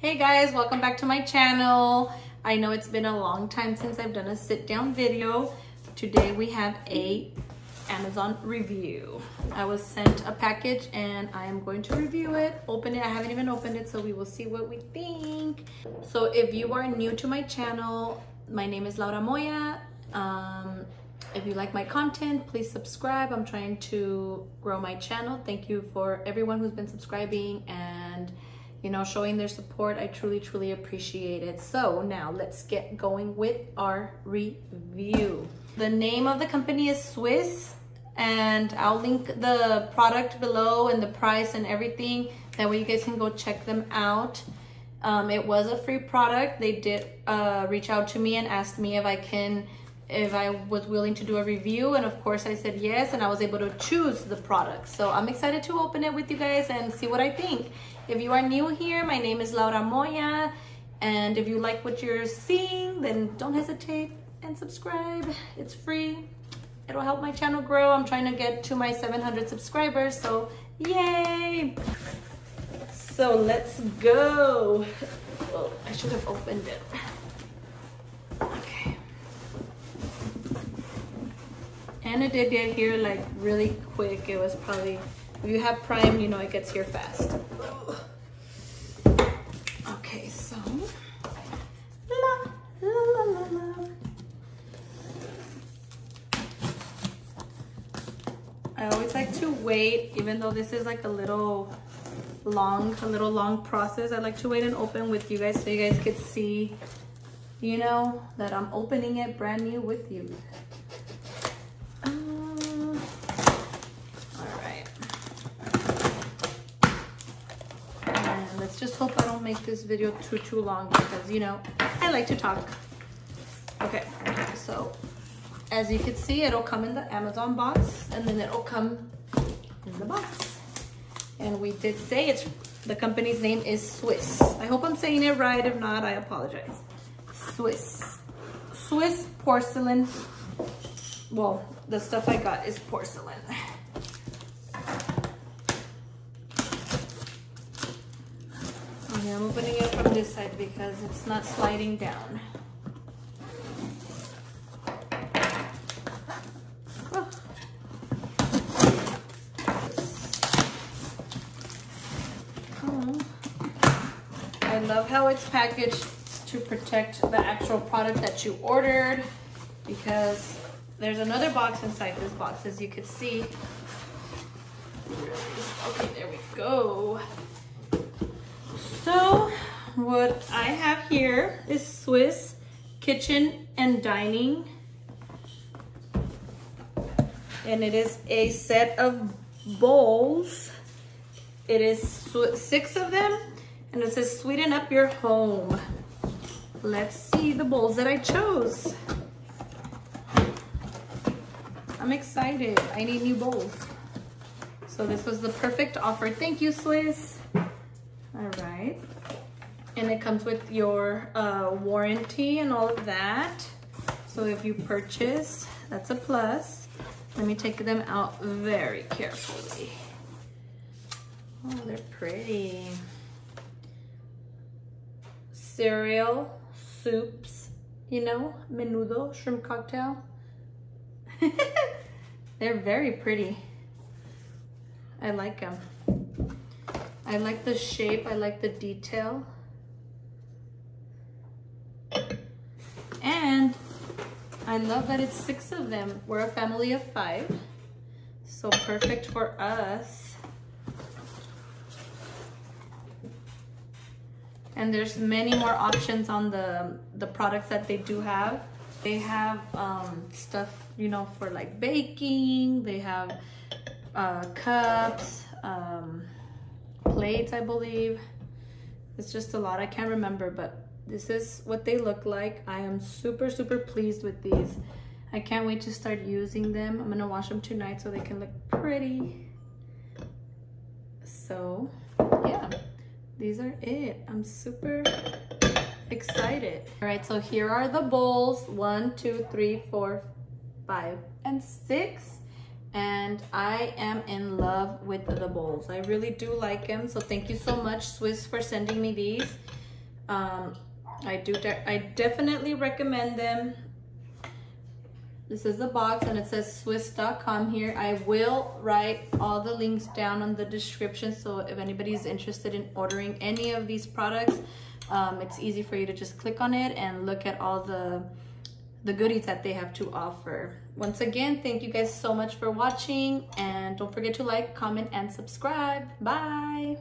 Hey guys, welcome back to my channel. I know it's been a long time since I've done a sit down video. Today we have a Amazon review. I was sent a package and I am going to review it, open it. I haven't even opened it, so we will see what we think. So if you are new to my channel, my name is Laura Moya. Um, if you like my content, please subscribe. I'm trying to grow my channel. Thank you for everyone who's been subscribing and you know, showing their support. I truly, truly appreciate it. So now let's get going with our review. The name of the company is Sweese and I'll link the product below and the price and everything. That way you guys can go check them out. Um, it was a free product. They did uh, reach out to me and asked me if I can, if I was willing to do a review. And of course I said yes, and I was able to choose the product. So I'm excited to open it with you guys and see what I think. If you are new here, my name is Laura Moya. And if you like what you're seeing, then don't hesitate and subscribe. It's free. It'll help my channel grow. I'm trying to get to my 700 subscribers, so yay! So let's go. Oh, I should have opened it. Okay. And it did get here like really quick. It was probably, if you have Prime, you know it gets here fast. Okay, so. La, la, la, la, la. I always like to wait, even though this is like a little long, a little long process. I like to wait and open with you guys so you guys could see, you know, that I'm opening it brand new with you. Uh, all right. And let's just hope I don't make this video too, too long because, you know, I like to talk. Okay, so as you can see, it'll come in the Amazon box and then it'll come in the box. And we did say it's, the company's name is Sweese. I hope I'm saying it right. If not, I apologize. Sweese. Sweese porcelain. Well, the stuff I got is porcelain. I'm opening it from this side because it's not sliding down. Oh. I love how it's packaged to protect the actual product that you ordered because there's another box inside this box as you can see. Okay, there we go. So what I have here is Sweese Kitchen and Dining. And it is a set of bowls. It is six of them and it says sweeten up your home. Let's see the bowls that I chose. I'm excited. I need new bowls. So this was the perfect offer. Thank you, Sweese. All right. And it comes with your uh, warranty and all of that. So if you purchase, that's a plus. Let me take them out very carefully. Oh, they're pretty cereal, soups, you know, menudo, shrimp cocktail. They're very pretty. I like them. I like the shape, I like the detail. And I love that it's six of them. We're a family of five. So perfect for us. and there's many more options on the the products that they do have they have um, stuff you know for like baking they have uh, cups um, plates I believe it's just a lot I can't remember but this is what they look like I am super super pleased with these I can't wait to start using them I'm gonna wash them tonight so they can look pretty so yeah these are it. I'm super excited. All right, so here are the bowls. One, two, three, four, five, and six. And I am in love with the bowls. I really do like them. So thank you so much, Sweese for sending me these. Um, I do, de I definitely recommend them. This is the box and it says sweese.com here. I will write all the links down on the description. So if anybody's interested in ordering any of these products, um, it's easy for you to just click on it and look at all the the goodies that they have to offer. Once again, thank you guys so much for watching and don't forget to like, comment, and subscribe. Bye!